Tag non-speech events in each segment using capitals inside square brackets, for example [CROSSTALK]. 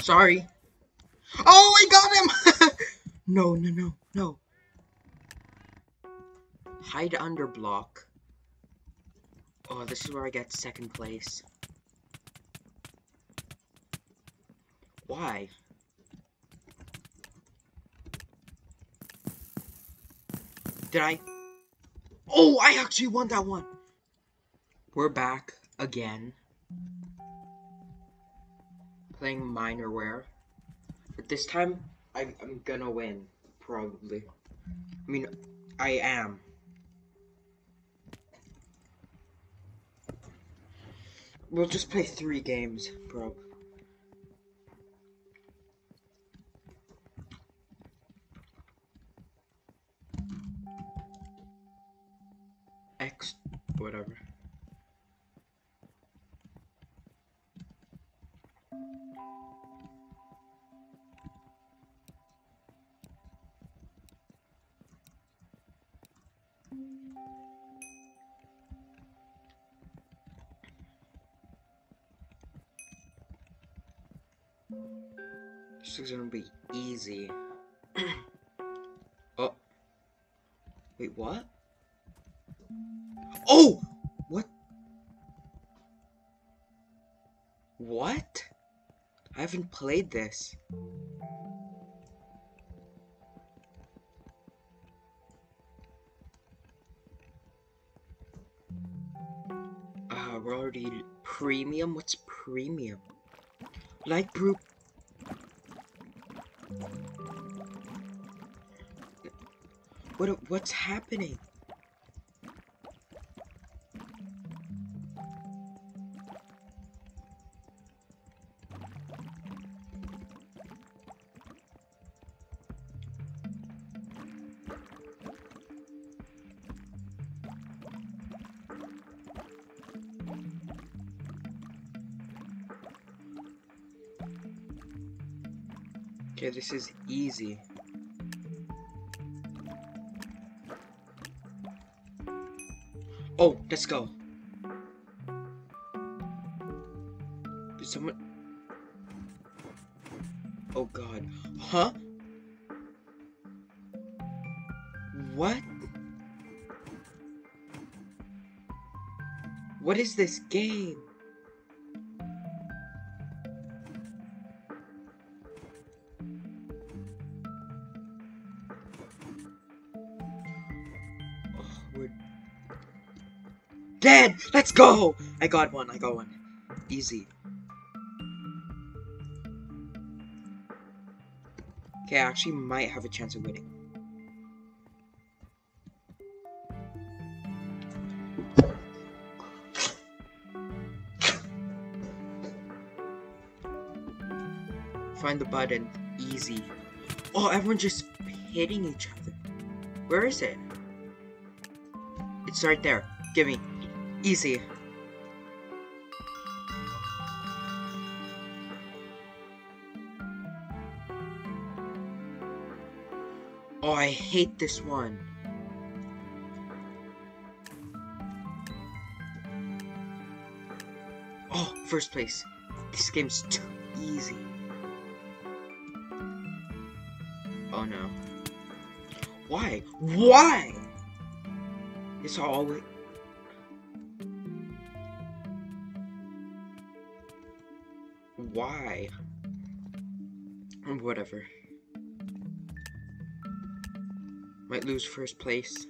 Sorry. Oh, I got him! [LAUGHS] no, no, no, no. Hide under block. Oh, this is where I get second place. Why? Did I? Oh, I actually won that one. We're back again. Playing Minerware. But this time, I, I'm gonna win. Probably. I mean, I am. We'll just play three games, bro. X, whatever. This is gonna be easy. [COUGHS] oh. Wait, what? Played this. Uh, we're already premium? What's premium? Light brew what what's happening? Okay, this is easy. Oh, let's go. Did someone... Oh god. Huh? What? What is this game? Let's go! I got one, I got one. Easy. Okay, I actually might have a chance of winning. Find the button. Easy. Oh, everyone's just hitting each other. Where is it? It's right there. Give me. Easy. Oh, I hate this one. Oh, first place. This game's too easy. Oh no. Why? Why? It's always... Whatever. Might lose first place.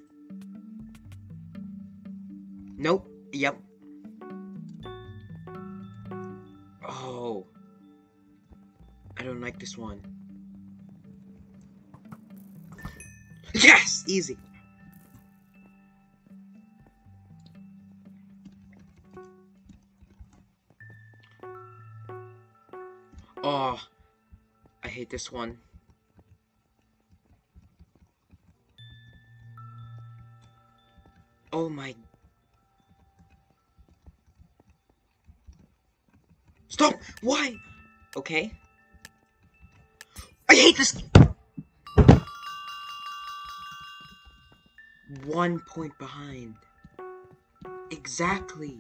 Nope. Yep. Oh. I don't like this one. Yes! Easy. Oh, hate this one. Oh my... Stop! Why? Okay. I hate this... One point behind. Exactly.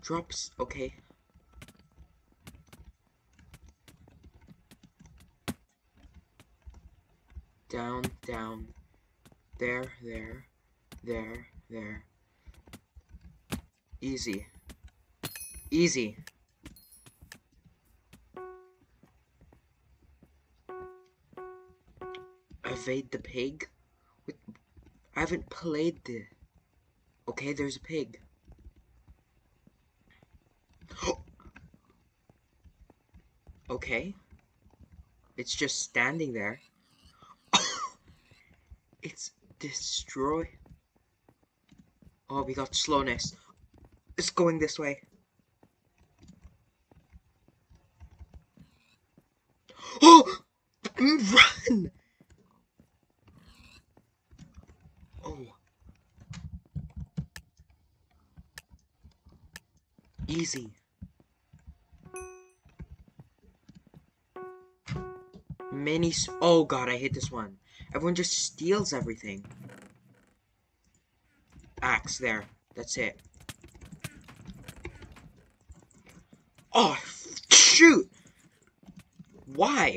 Drops, okay. Down, down. There, there, there, there. Easy. Easy. Evade the pig? I haven't played the... Okay, there's a pig. [GASPS] okay. It's just standing there. Destroy. Oh, we got slowness. It's going this way. Oh! Run! Oh. Easy. Mini. Oh god, I hate this one. Everyone just steals everything. Axe there. That's it. Oh, shoot! Why?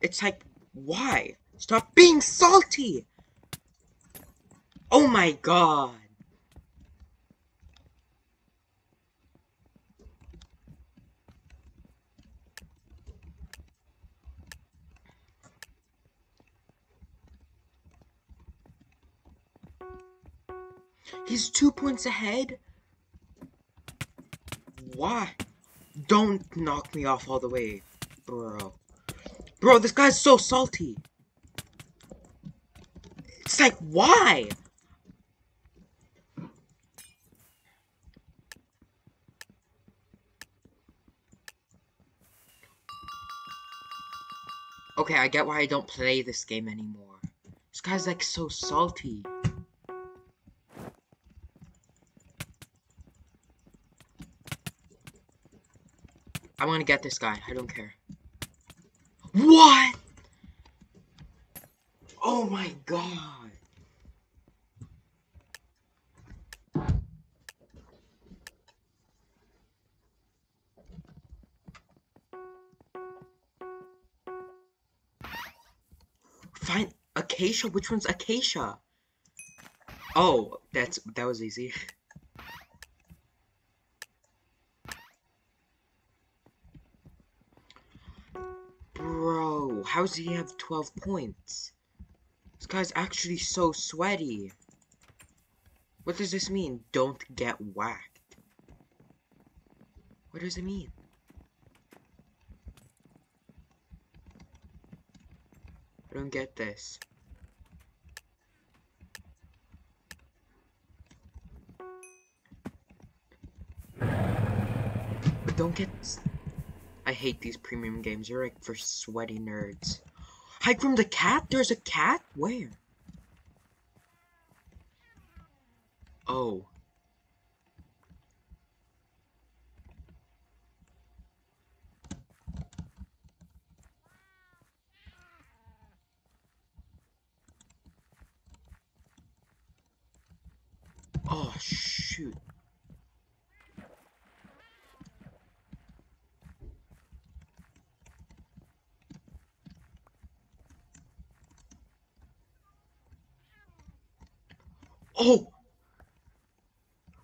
It's like, why? Stop being salty! Oh my god! He's two points ahead? Why? Don't knock me off all the way, bro. Bro, this guy's so salty. It's like, why? Okay, I get why I don't play this game anymore. This guy's like so salty. I'm gonna get this guy. I don't care. What? Oh my god. Find Acacia? Which one's Acacia? Oh, that's that was easy. [LAUGHS] how does he have 12 points? This guy's actually so sweaty. What does this mean? Don't get whacked. What does it mean? I don't get this. But don't get I hate these premium games. They're like for sweaty nerds. Hide from the cat? There's a cat? Where? Oh. Oh, shoot. Oh!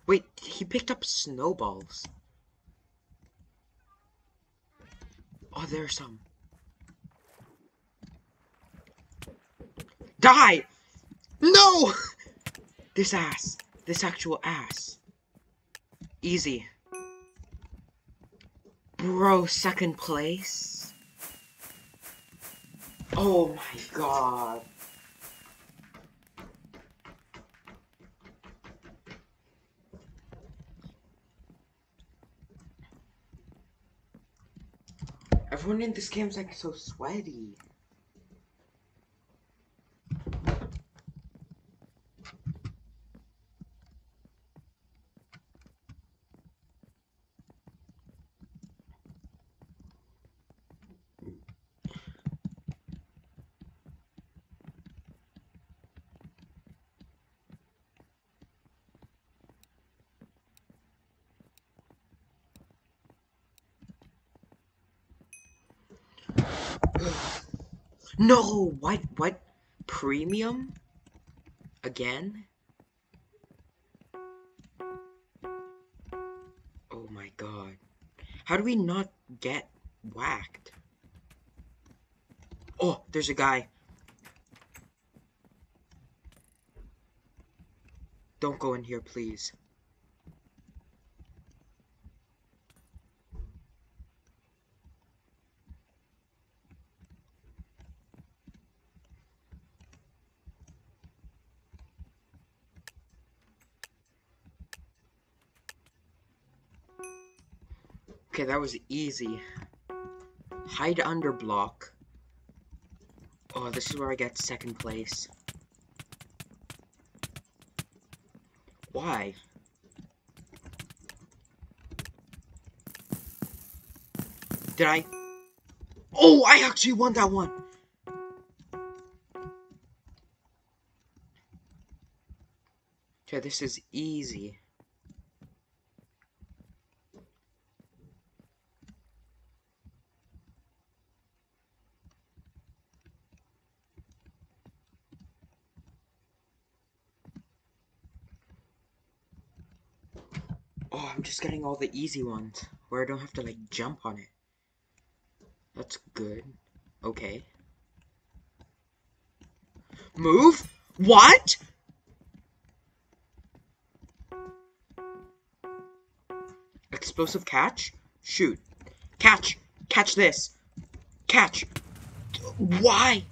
Wait, he picked up snowballs. Oh, there's some. Die! No! [LAUGHS] This ass. This actual ass. Easy. Bro, second place? Oh my god. Everyone in this game's like so sweaty. No, what, what? premium? Again? Oh my god. How do we not get whacked? Oh, there's a guy. Don't go in here, please. Okay, that was easy. Hide under block. Oh, this is where I get second place. Why? Did I? Oh, I actually won that one! Okay, this is easy. Oh, I'm just getting all the easy ones where I don't have to like jump on it. That's good. Okay. Move? What? Explosive catch? Shoot. Catch! Catch this! Catch! Why?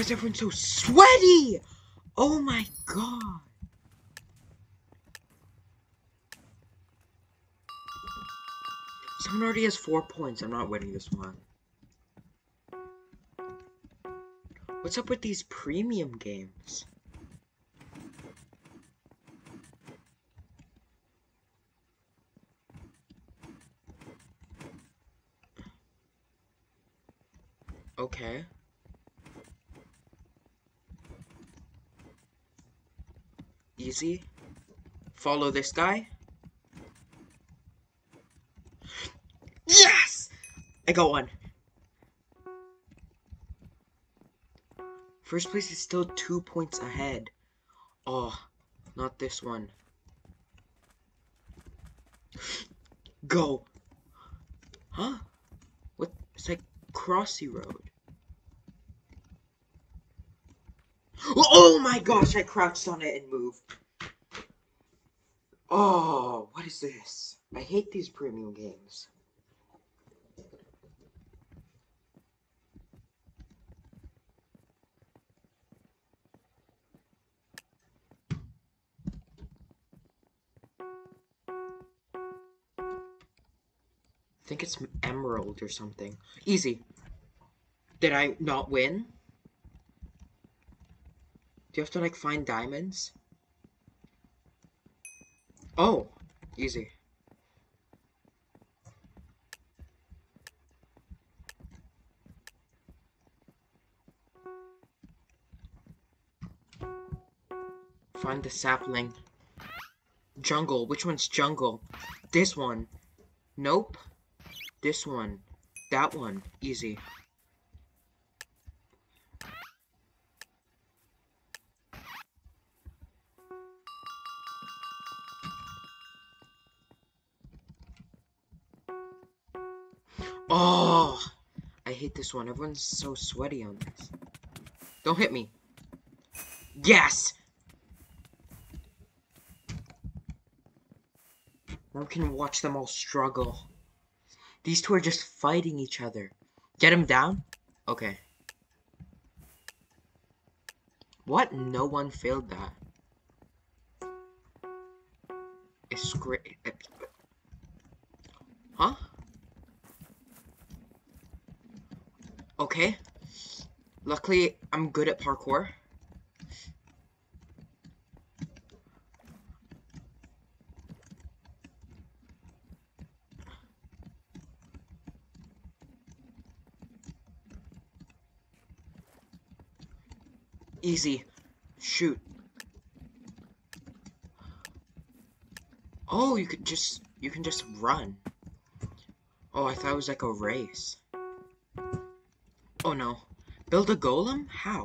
Why is everyone so sweaty? Oh my god. Someone already has four points. I'm not winning this one. What's up with these premium games? Okay. Easy. Follow this guy. Yes! I got one. First place is still two points ahead. Oh, not this one. Go. Huh? What? It's like Crossy Road. Oh my gosh, I crouched on it and moved. Oh, what is this? I hate these premium games. I think it's emerald or something. Easy. Did I not win? Do you have to like find diamonds? Oh, easy. Find the sapling. Jungle. Which one's jungle? This one. Nope. This one. That one. Easy. Hate this one. Everyone's so sweaty on this. Don't hit me. Yes! Now we can watch them all struggle. These two are just fighting each other. Get him down? Okay. What? No one failed that. It's great. Huh? Okay. Luckily, I'm good at parkour. Easy. Shoot. Oh, you could just, you can just run. Oh, I thought it was like a race. Oh no. Build a golem? How?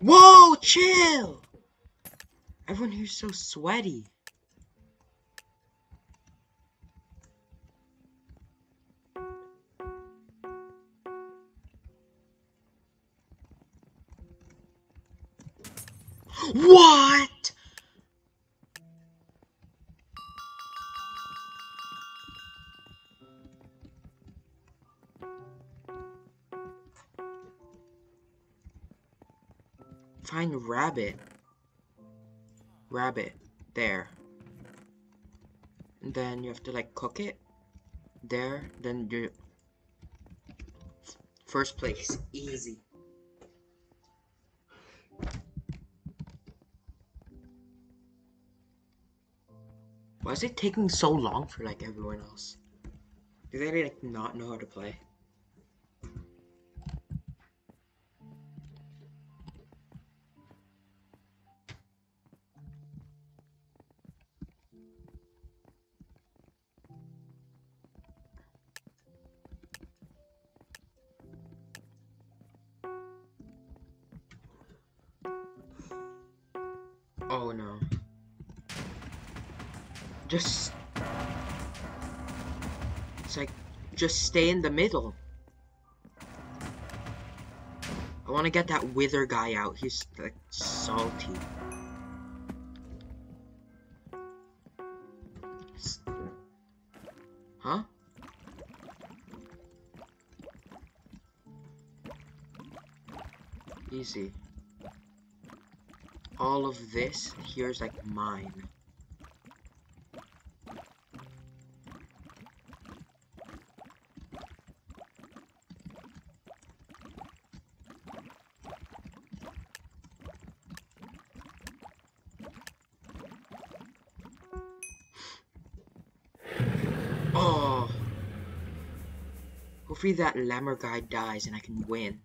Whoa, chill! Everyone here's so sweaty. What? Find rabbit. Rabbit. There. And then you have to like cook it. There. Then you... First place. Easy. Why is it taking so long for like everyone else? Do they like not know how to play? Oh no. Just... It's like, just stay in the middle. I want to get that wither guy out. He's, like, salty. Huh? Easy. All of this here's like mine. Oh. Hopefully that lemur guy dies and I can win.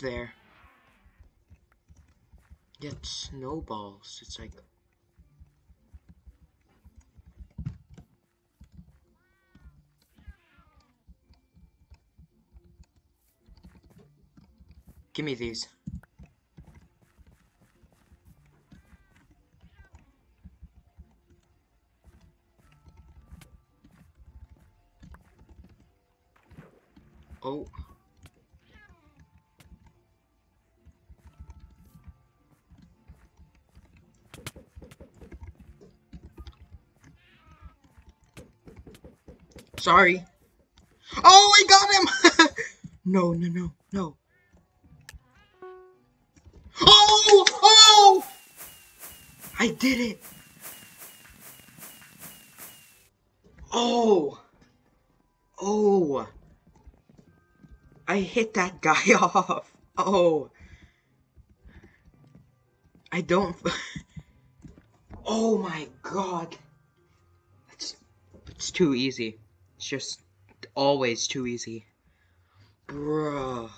There. Get snowballs. It's like... Give me these. Oh. Sorry. Oh, I got him! [LAUGHS] no, no, no, no. Oh! Oh! I did it! Oh! Oh! I hit that guy [LAUGHS] off. Oh. I don't... [LAUGHS] oh my god. It's, it's too easy. It's just always too easy. Bruh.